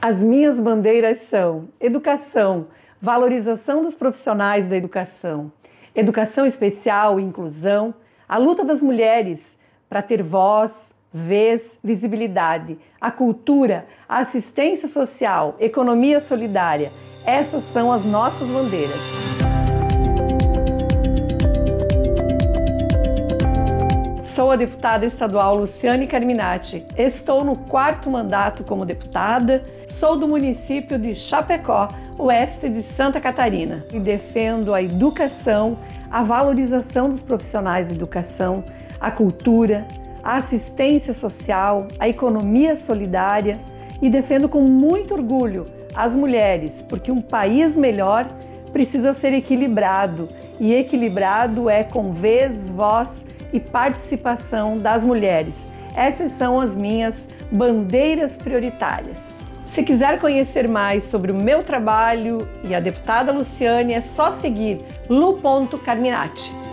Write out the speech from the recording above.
As minhas bandeiras são educação, valorização dos profissionais da educação, educação especial e inclusão, a luta das mulheres para ter voz, vez, visibilidade, a cultura, a assistência social, economia solidária. Essas são as nossas bandeiras. Sou a deputada estadual Luciane Carminati. Estou no quarto mandato como deputada. Sou do município de Chapecó, oeste de Santa Catarina, e defendo a educação, a valorização dos profissionais de educação, a cultura, a assistência social, a economia solidária e defendo com muito orgulho as mulheres, porque um país melhor precisa ser equilibrado e equilibrado é com vez, voz e participação das mulheres. Essas são as minhas bandeiras prioritárias. Se quiser conhecer mais sobre o meu trabalho e a deputada Luciane, é só seguir lu.carminati.